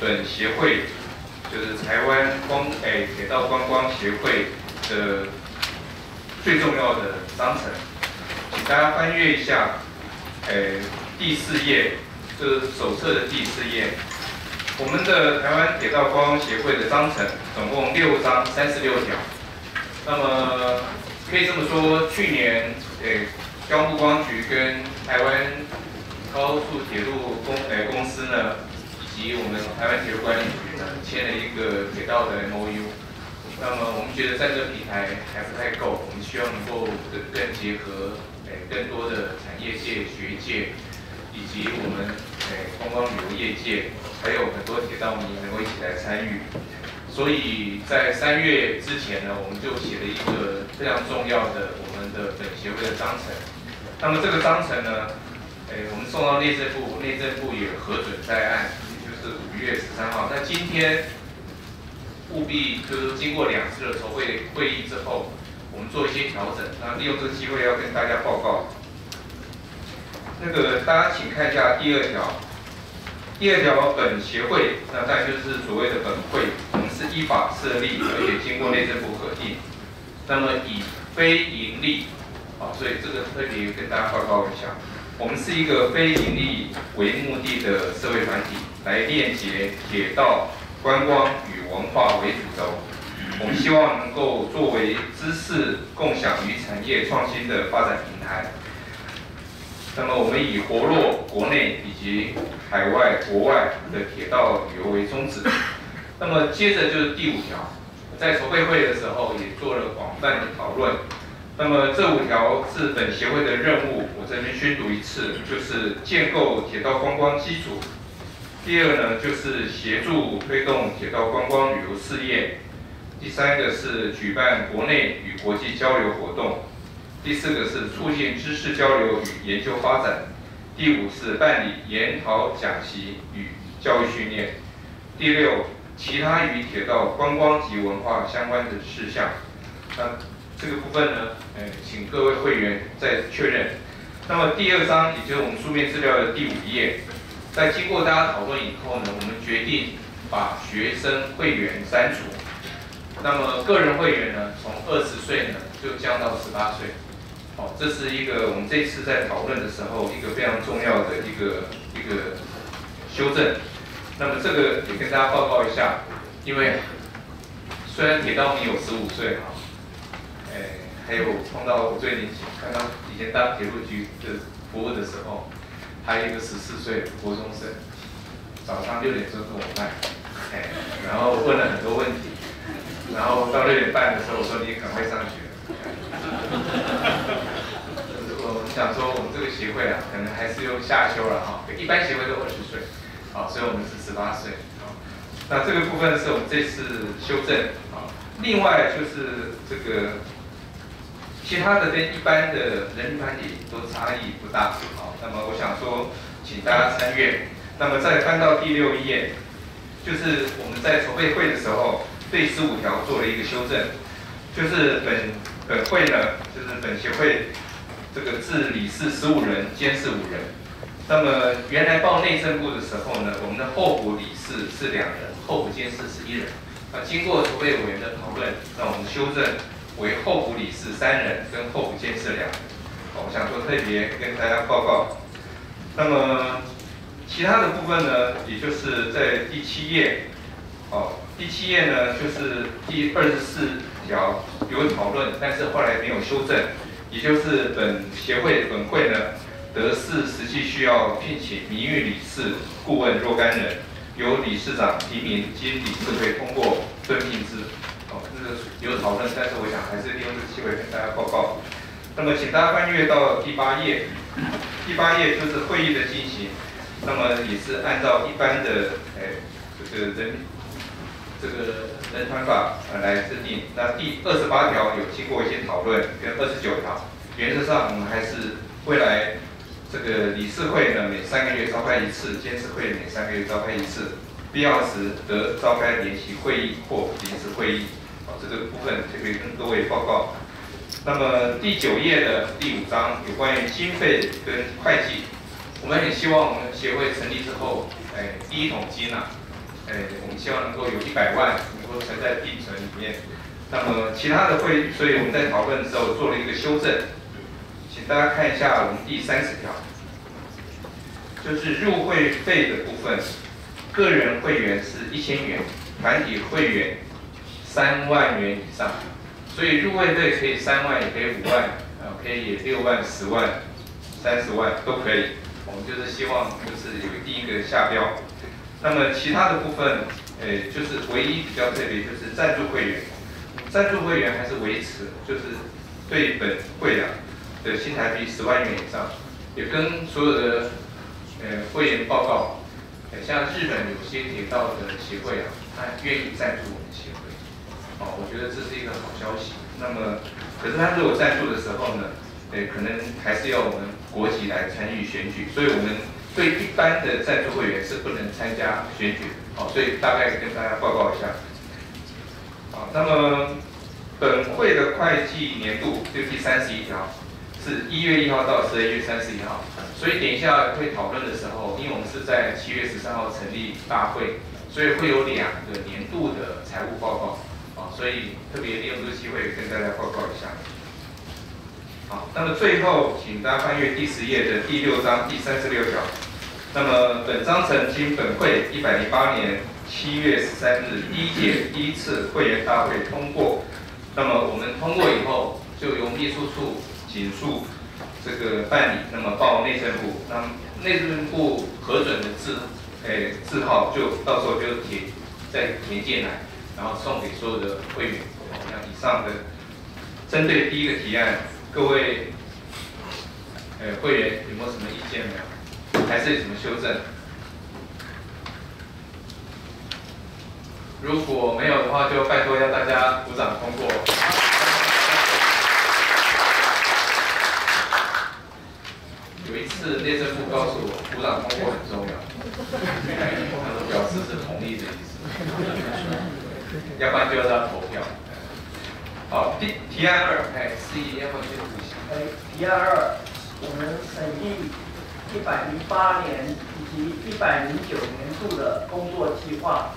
本协会，就是台湾光诶铁道观光协会的最重要的章程，请大家翻阅一下，诶第四页，就是手册的第四页。我们的台湾铁道观光协会的章程总共六章三十六条。那么可以这么说，去年诶交通部光局跟台湾高速铁路公诶，以我们台湾铁路管理局呢，签了一个铁道的 MOU。那么我们觉得在这个平台还不太够，我们希望能够更更结合诶更多的产业界、学界。以及我们诶观光旅游业界，还有很多铁道迷能够一起来参与，所以在三月之前呢，我们就写了一个非常重要的我们的本协会的章程。那么这个章程呢，诶我们送到内政部，内政部也核准在案，是五月十三号。那今天务必就是经过两次的筹备会议之后，我们做一些调整。那利用这个机会要跟大家报告。那个大家请看一下第二条，第二条本协会，那再就是所谓的本会，我们是依法设立，而且经过内政部核定，那么以非盈利，啊，所以这个特别跟大家报告一下，我们是一个非盈利为目的的社会团体，来链接铁道、观光与文化为主轴，我们希望能够作为知识共享与产业创新的发展平台。那么我们以活络国内以及海外、国外的铁道旅游为宗旨。那么接着就是第五条，在筹备会的时候也做了广泛的讨论。那么这五条是本协会的任务，我这边宣读一次，就是建构铁道观光基础。第二呢，就是协助推动铁道观光旅游事业。第三个是举办国内与国际交流活动。第四个是促进知识交流与研究发展，第五是办理研讨讲习与教育训练，第六其他与铁道观光及文化相关的事项。那这个部分呢，呃，请各位会员再确认。那么第二章，也就是我们书面资料的第五页，在经过大家讨论以后呢，我们决定把学生会员删除。那么个人会员呢，从二十岁呢就降到十八岁。好，这是一个我们这次在讨论的时候一个非常重要的一个一个修正。那么这个也跟大家报告一下，因为虽然铁道迷有十五岁哈，哎，还有碰到我最年轻，刚刚以前当铁路局的服务的时候，还有一个十四岁国中生，早上六点钟跟我卖，哎，然后问了很多问题，然后到六点半的时候我说你赶快上学。我想说，我们这个协会啊，可能还是用下修了哈。一般协会都二十岁，好，所以我们是十八岁。好，那这个部分是我们这次修正。好，另外就是这个其他的跟一般的人团体都差异不大。好，那么我想说，请大家参阅。那么再翻到第六页，就是我们在筹备会的时候，对十五条做了一个修正，就是本。本会呢，就是本协会这个治理事十五人，监事五人。那么原来报内政部的时候呢，我们的候补理事是两人，候补监事是一人。啊，经过筹备委员的讨论，那我们修正为候补理事三人，跟候补监事两人。我想说特别跟大家报告。那么其他的部分呢，也就是在第七页。哦，第七页呢，就是第二十四。条有讨论，但是后来没有修正，也就是本协会本会呢，得是实际需要聘请名誉理事顾问若干人，由理事长提名，经理事会通过任聘之。哦，这个有讨论，但是我想还是利用这个机会跟大家报告。那么，请大家翻阅到第八页，第八页就是会议的进行，那么也是按照一般的，哎，这个人。这个人团法呃来制定，那第二十八条有经过一些讨论，跟二十九条，原则上我们还是未来这个理事会呢每三个月召开一次，监事会每三个月召开一次，必要时得召开联席会议或临时会议。这个部分就可以跟各位报告。那么第九页的第五章有关于经费跟会计，我们很希望我们协会成立之后，哎，第一桶金啊。哎，我们希望能够有一百万能够存在定存里面。那么其他的会，所以我们在讨论的时候做了一个修正，请大家看一下我们第三十条，就是入会费的部分，个人会员是一千元，团体会员三万元以上，所以入会费可以三万，也可以五万，啊，可以六万、十万、三十万都可以。我们就是希望就是有第一个下标，那么其他的部分，诶，就是唯一比较特别就是赞助会员。赞助会员还是维持，就是对本会啊的新台币十万元以上，也跟所有的呃会员报告，像日本有些铁道的协会啊，他愿意赞助我们协会，哦，我觉得这是一个好消息。那么，可是他如果赞助的时候呢，诶，可能还是要我们国籍来参与选举，所以我们对一般的赞助会员是不能参加选举的，哦，所以大概跟大家报告一下。好，那么本会的会计年度就第三十一条，是一月一号到十二月三十一号。所以等一下会讨论的时候，因为我们是在七月十三号成立大会，所以会有两个年度的财务报告，所以特别利用这个机会跟大家报告一下。好，那么最后请大家翻阅第十页的第六章第三十六条。那么本章程经本会一百零八年。七月十三日第一届第一次会员大会通过，那么我们通过以后，就由秘书处紧速这个办理，那么报内政部，那内政部核准的字，诶字号就到时候就填再填进来，然后送给所有的会员。那以上的针对第一个提案，各位呃会员有没有什么意见没有？还是有什么修正？如果没有的话，就拜托要大家鼓掌通过。有一次内政部告诉我，鼓掌通过很重要，表示是同意的意思，要不然就要让投票。好，提提案二，哎，司仪要不要先读一下？哎，提案二，我们审议一百零八年以及一百零九年度的工作计划。